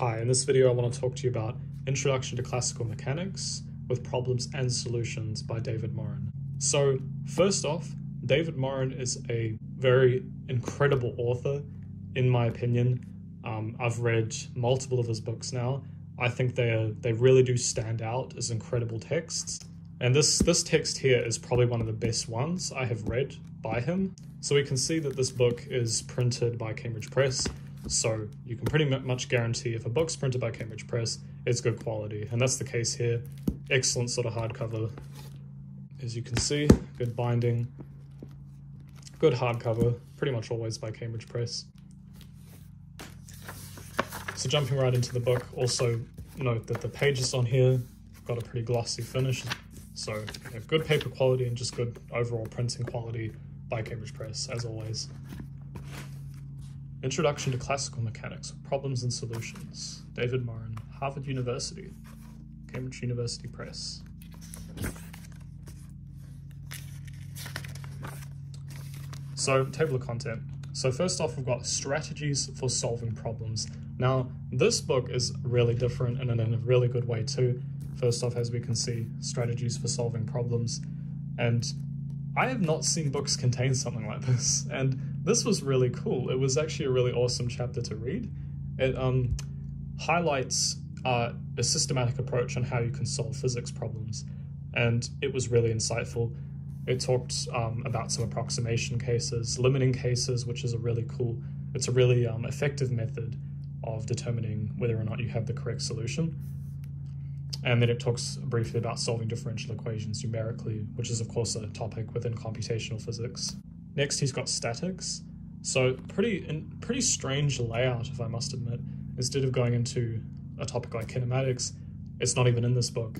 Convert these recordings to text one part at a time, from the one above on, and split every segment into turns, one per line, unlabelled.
Hi, in this video I want to talk to you about Introduction to Classical Mechanics with Problems and Solutions by David Morin. So, first off, David Morin is a very incredible author, in my opinion. Um, I've read multiple of his books now. I think they are, they really do stand out as incredible texts. And this, this text here is probably one of the best ones I have read by him. So we can see that this book is printed by Cambridge Press so you can pretty much guarantee if a book's printed by Cambridge Press, it's good quality. And that's the case here. Excellent sort of hardcover. As you can see, good binding, good hardcover, pretty much always by Cambridge Press. So jumping right into the book, also note that the pages on here have got a pretty glossy finish. So good paper quality and just good overall printing quality by Cambridge Press, as always. Introduction to Classical Mechanics, Problems and Solutions. David Morin, Harvard University, Cambridge University Press. So, table of content. So first off, we've got strategies for solving problems. Now, this book is really different and in a really good way too. First off, as we can see, strategies for solving problems. And I have not seen books contain something like this. And this was really cool. It was actually a really awesome chapter to read. It um, highlights uh, a systematic approach on how you can solve physics problems, and it was really insightful. It talked um, about some approximation cases, limiting cases, which is a really cool, it's a really um, effective method of determining whether or not you have the correct solution. And then it talks briefly about solving differential equations numerically, which is of course a topic within computational physics. Next, he's got statics. So pretty pretty strange layout, if I must admit. Instead of going into a topic like kinematics, it's not even in this book.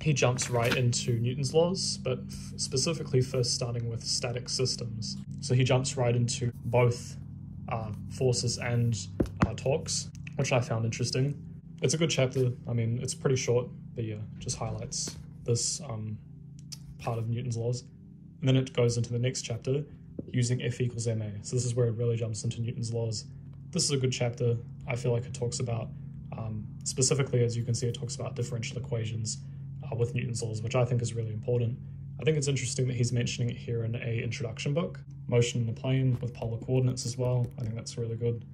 He jumps right into Newton's laws, but specifically first starting with static systems. So he jumps right into both uh, forces and uh, torques, which I found interesting. It's a good chapter. I mean, it's pretty short, but yeah, just highlights this um, part of Newton's laws. And then it goes into the next chapter using F equals ma. So this is where it really jumps into Newton's laws. This is a good chapter. I feel like it talks about, um, specifically as you can see, it talks about differential equations uh, with Newton's laws, which I think is really important. I think it's interesting that he's mentioning it here in a introduction book, Motion in the Plane with polar coordinates as well. I think that's really good.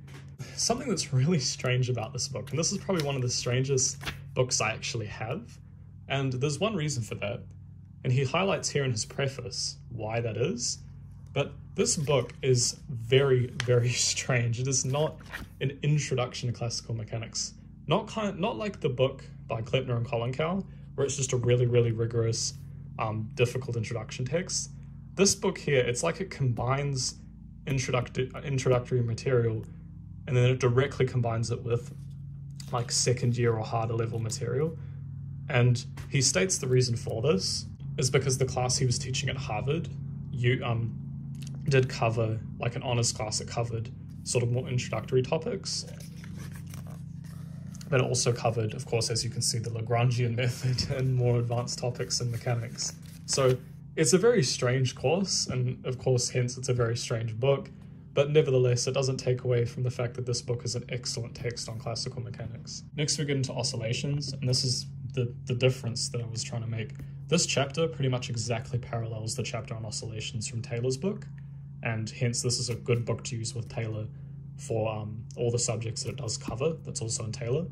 Something that's really strange about this book, and this is probably one of the strangest books I actually have, and there's one reason for that. And he highlights here in his preface why that is. But this book is very, very strange. It is not an introduction to classical mechanics. Not kind not like the book by Kleppner and Kolenkow, where it's just a really, really rigorous, um, difficult introduction text. This book here, it's like it combines introductory introductory material and then it directly combines it with like second year or harder level material. And he states the reason for this is because the class he was teaching at Harvard, you um, did cover like an honors class. It covered sort of more introductory topics, but it also covered, of course, as you can see, the Lagrangian method and more advanced topics in mechanics. So it's a very strange course, and of course, hence it's a very strange book. But nevertheless, it doesn't take away from the fact that this book is an excellent text on classical mechanics. Next, we get into oscillations, and this is the, the difference that I was trying to make. This chapter pretty much exactly parallels the chapter on oscillations from Taylor's book, and hence this is a good book to use with Taylor for um, all the subjects that it does cover, that's also in Taylor.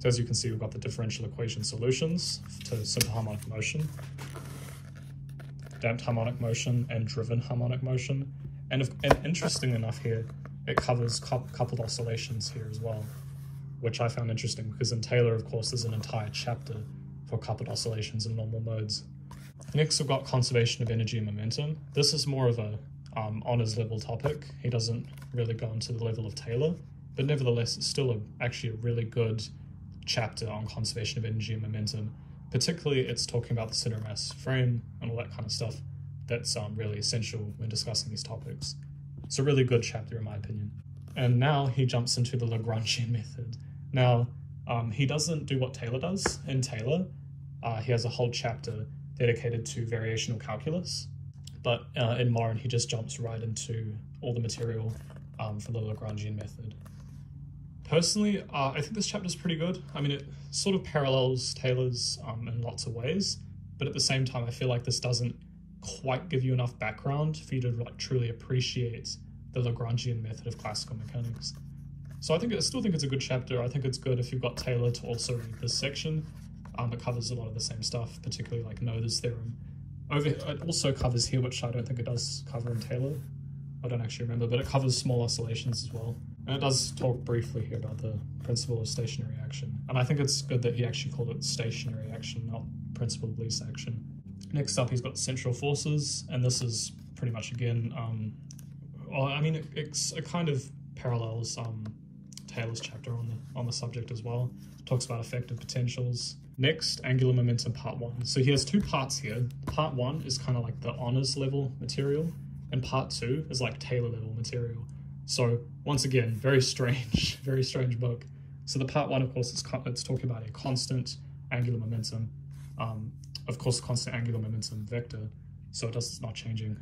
So as you can see, we've got the differential equation solutions to simple harmonic motion, damped harmonic motion, and driven harmonic motion. And, if, and interesting enough here, it covers coupled oscillations here as well, which I found interesting because in Taylor, of course, there's an entire chapter for coupled oscillations in normal modes. Next, we've got conservation of energy and momentum. This is more of a um, honors level topic. He doesn't really go into the level of Taylor, but nevertheless, it's still a, actually a really good chapter on conservation of energy and momentum. Particularly, it's talking about the center mass frame and all that kind of stuff that's um, really essential when discussing these topics. It's a really good chapter, in my opinion. And now he jumps into the Lagrangian method. Now, um, he doesn't do what Taylor does in Taylor. Uh, he has a whole chapter dedicated to variational calculus, but uh, in Morin he just jumps right into all the material um, for the Lagrangian method. Personally, uh, I think this chapter is pretty good. I mean, it sort of parallels Taylor's um, in lots of ways, but at the same time, I feel like this doesn't quite give you enough background for you to like truly appreciate the Lagrangian method of classical mechanics. So I think I still think it's a good chapter. I think it's good if you've got Taylor to also read this section. Um, it covers a lot of the same stuff, particularly like Noether's theorem. Over it also covers here, which I don't think it does cover in Taylor. I don't actually remember, but it covers small oscillations as well. And it does talk briefly here about the principle of stationary action. And I think it's good that he actually called it stationary action, not principle of least action. Next up, he's got central forces, and this is pretty much again, um, well, I mean, it, it kind of parallels um, Taylor's chapter on the on the subject as well. Talks about effective potentials. Next, angular momentum part one. So he has two parts here. Part one is kind of like the honors level material, and part two is like Taylor level material. So once again, very strange, very strange book. So the part one, of course, it's, it's talking about a constant angular momentum. Um, of course, constant angular momentum vector, so it does, it's not changing,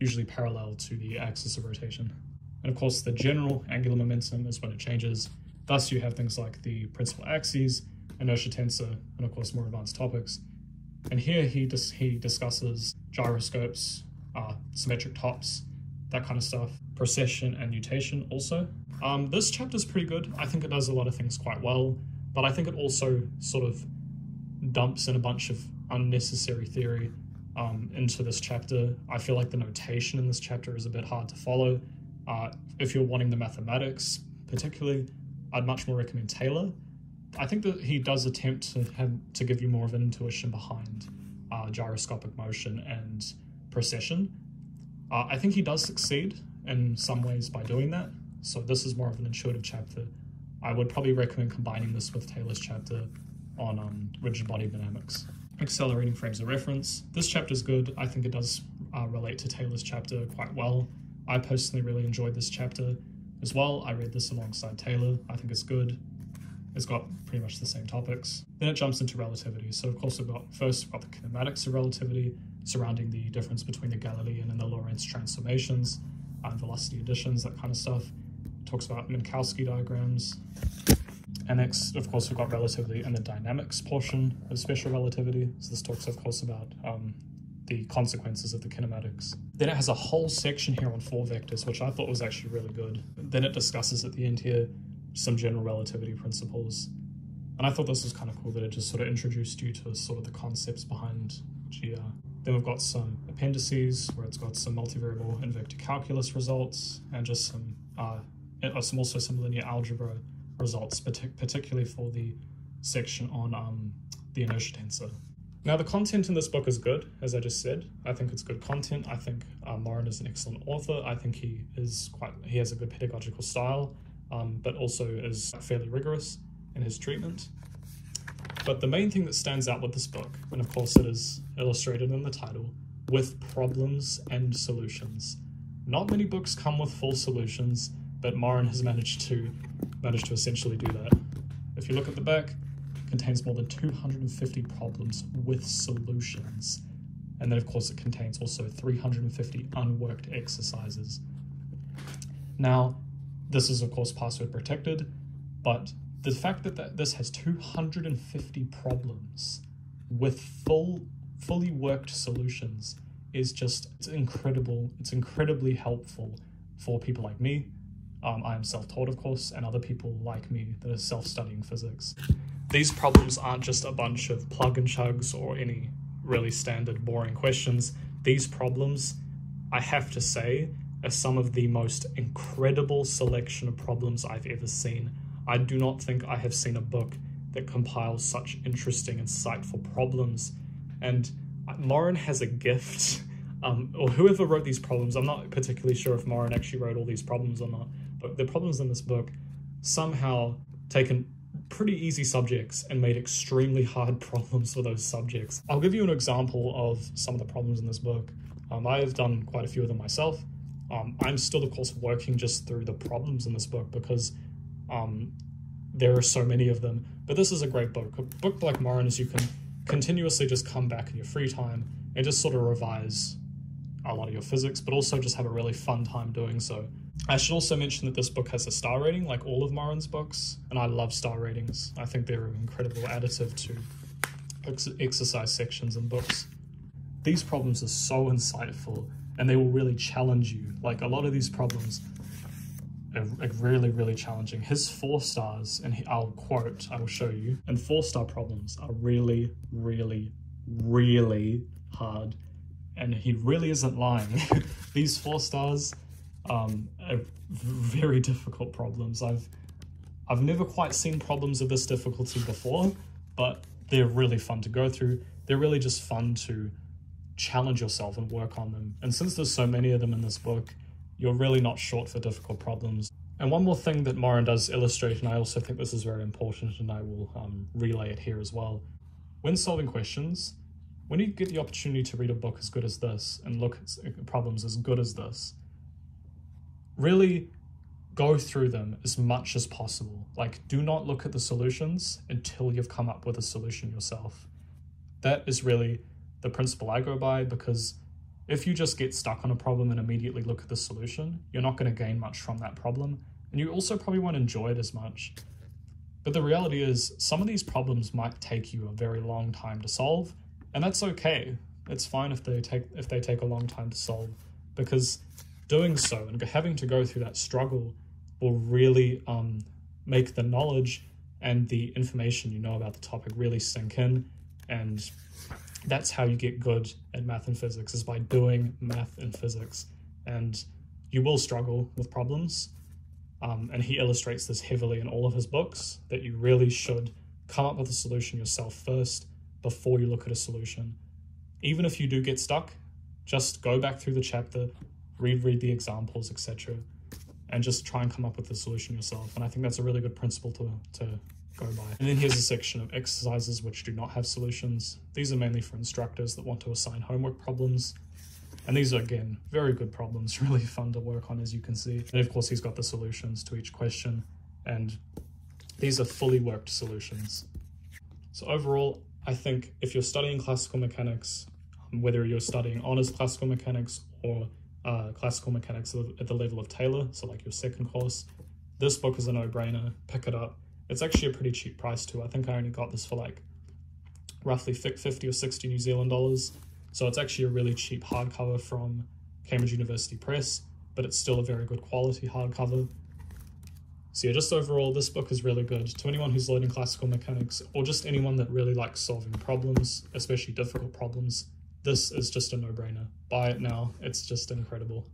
usually parallel to the axis of rotation. And of course, the general angular momentum is when it changes. Thus, you have things like the principal axes, inertia tensor, and of course, more advanced topics. And here he, dis he discusses gyroscopes, uh, symmetric tops, that kind of stuff, precession and nutation also. Um, this chapter is pretty good. I think it does a lot of things quite well, but I think it also sort of dumps in a bunch of unnecessary theory um, into this chapter. I feel like the notation in this chapter is a bit hard to follow. Uh, if you're wanting the mathematics, particularly, I'd much more recommend Taylor. I think that he does attempt to have to give you more of an intuition behind uh, gyroscopic motion and precession. Uh, I think he does succeed in some ways by doing that. So this is more of an intuitive chapter. I would probably recommend combining this with Taylor's chapter on um, rigid body dynamics. Accelerating frames of reference. This chapter is good. I think it does uh, relate to Taylor's chapter quite well. I personally really enjoyed this chapter as well. I read this alongside Taylor. I think it's good. It's got pretty much the same topics. Then it jumps into relativity. So of course we've got first we've got the kinematics of relativity surrounding the difference between the Galilean and the Lorentz transformations and velocity additions, that kind of stuff. It talks about Minkowski diagrams. And next, of course, we've got relativity and the dynamics portion of special relativity. So this talks, of course, about um, the consequences of the kinematics. Then it has a whole section here on four vectors, which I thought was actually really good. Then it discusses at the end here some general relativity principles. And I thought this was kind of cool that it just sort of introduced you to sort of the concepts behind GR. Then we've got some appendices where it's got some multivariable and vector calculus results and just some, uh, uh some also some linear algebra results, particularly for the section on um, the inertia tensor. Now the content in this book is good, as I just said. I think it's good content. I think uh, Morin is an excellent author. I think he is quite, he has a good pedagogical style, um, but also is fairly rigorous in his treatment. But the main thing that stands out with this book, and of course it is illustrated in the title, with problems and solutions. Not many books come with full solutions, but Morin has managed to managed to essentially do that. If you look at the back, contains more than 250 problems with solutions. And then of course it contains also 350 unworked exercises. Now, this is of course password protected, but the fact that, this has 250 problems with full, fully worked solutions is just it's incredible. It's incredibly helpful for people like me. Um, I am self-taught, of course, and other people like me that are self-studying physics. These problems aren't just a bunch of plug and chugs or any really standard boring questions. These problems, I have to say, are some of the most incredible selection of problems I've ever seen. I do not think I have seen a book that compiles such interesting, insightful problems. And Morin has a gift, um, or whoever wrote these problems, I'm not particularly sure if Morin actually wrote all these problems or not, but the problems in this book somehow taken pretty easy subjects and made extremely hard problems for those subjects. I'll give you an example of some of the problems in this book. Um, I have done quite a few of them myself. Um, I'm still, of course, working just through the problems in this book because um, there are so many of them. But this is a great book. A book like Morin is you can continuously just come back in your free time and just sort of revise a lot of your physics, but also just have a really fun time doing so. I should also mention that this book has a star rating, like all of Morin's books, and I love star ratings. I think they're an incredible additive to ex exercise sections in books. These problems are so insightful, and they will really challenge you. Like a lot of these problems are, are really, really challenging. His four stars, and he, I'll quote, I will show you, and four star problems are really, really, really hard and he really isn't lying. These four stars um, are very difficult problems. I've I've never quite seen problems of this difficulty before, but they're really fun to go through. They're really just fun to challenge yourself and work on them. And since there's so many of them in this book, you're really not short for difficult problems. And one more thing that Morin does illustrate, and I also think this is very important, and I will um, relay it here as well. When solving questions, when you get the opportunity to read a book as good as this and look at uh, problems as good as this, really go through them as much as possible. Like, do not look at the solutions until you've come up with a solution yourself. That is really the principle I go by because if you just get stuck on a problem and immediately look at the solution, you're not going to gain much from that problem. And you also probably won't enjoy it as much. But the reality is, some of these problems might take you a very long time to solve, and that's okay. It's fine if they take if they take a long time to solve, because doing so and having to go through that struggle will really um, make the knowledge and the information you know about the topic really sink in, and that's how you get good at math and physics is by doing math and physics, and you will struggle with problems. Um, and he illustrates this heavily in all of his books that you really should come up with a solution yourself first before you look at a solution. Even if you do get stuck, just go back through the chapter, read read the examples, etc., and just try and come up with the solution yourself. And I think that's a really good principle to, to go by. And then here's a section of exercises which do not have solutions. These are mainly for instructors that want to assign homework problems. And these are, again, very good problems, really fun to work on, as you can see. And of course, he's got the solutions to each question. And these are fully worked solutions. So overall, I think if you're studying classical mechanics, whether you're studying honors classical mechanics or uh, classical mechanics at the level of Taylor, so like your second course, this book is a no-brainer. Pick it up. It's actually a pretty cheap price too. I think I only got this for like roughly 50 or 60 New Zealand dollars. So it's actually a really cheap hardcover from Cambridge University Press, but it's still a very good quality hardcover. So yeah, just overall, this book is really good to anyone who's learning classical mechanics or just anyone that really likes solving problems, especially difficult problems. This is just a no-brainer. Buy it now. It's just incredible.